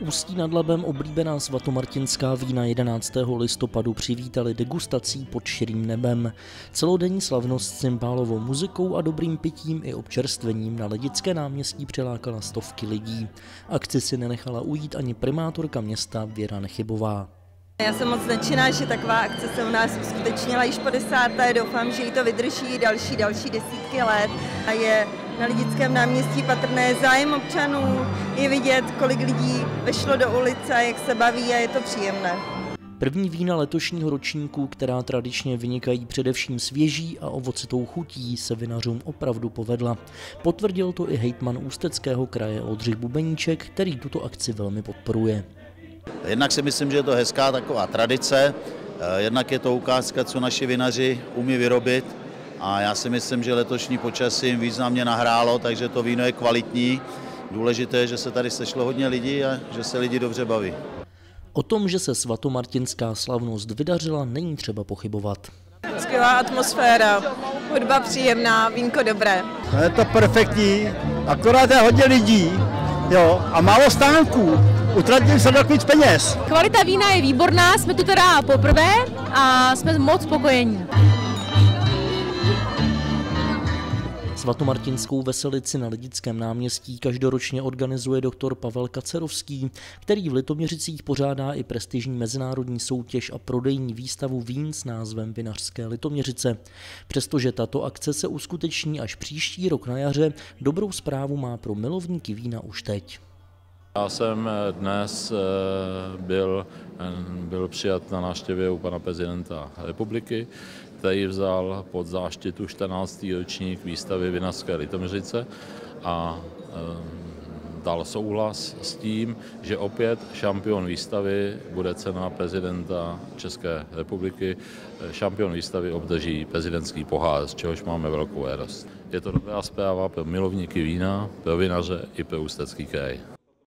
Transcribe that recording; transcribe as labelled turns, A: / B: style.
A: Ústí nad Labem oblíbená svatomartinská vína 11. listopadu přivítali degustací pod širým nebem. Celodenní slavnost s cymbálovou muzikou a dobrým pitím i občerstvením na Ledické náměstí přilákala stovky lidí. Akci si nenechala ujít ani primátorka města Věra Nechybová.
B: Já jsem moc nadšená, že taková akce se u nás uskutečnila již 50. Doufám, že jí to vydrží další, další desítky let a je na Lidickém náměstí patrné zájem občanů, je vidět, kolik lidí vešlo do ulice, jak se baví a je to příjemné.
A: První vína letošního ročníku, která tradičně vynikají především svěží a ovocitou chutí, se vinařům opravdu povedla. Potvrdil to i hejtman Ústeckého kraje Oldřich Bubeníček, který tuto akci velmi podporuje.
C: Jednak si myslím, že je to hezká taková tradice, eh, jednak je to ukázka, co naši vinaři umí vyrobit a já si myslím, že letošní počasí jim významně nahrálo, takže to víno je kvalitní. Důležité je, že se tady sešlo hodně lidí a že se lidi dobře baví.
A: O tom, že se svatomartinská slavnost vydařila, není třeba pochybovat.
B: Skvělá atmosféra, hudba příjemná, vínko dobré.
D: Je to perfektní, akorát je hodně lidí jo, a málo stánků. Utratili se víc peněz.
E: Kvalita vína je výborná, jsme tu teda poprvé a jsme moc spokojení.
A: Svatomartinskou veselici na Lidickém náměstí každoročně organizuje doktor Pavel Kacerovský, který v Litoměřicích pořádá i prestižní mezinárodní soutěž a prodejní výstavu vín s názvem Vinařské Litoměřice. Přestože tato akce se uskuteční až příští rok na jaře, dobrou zprávu má pro milovníky vína už teď.
F: Já jsem dnes eh, byl, eh, byl přijat na návštěvě u pana prezidenta republiky, který vzal pod záštitu 14. ročník výstavy Vinařské Litoměřice a eh, dal souhlas s tím, že opět šampion výstavy bude cena prezidenta České republiky. Šampion výstavy obdrží prezidentský pohár, z čehož máme velkou radost. Je to dobrá zpráva pro milovníky vína, pro vinaře i pro Ústecký kraj.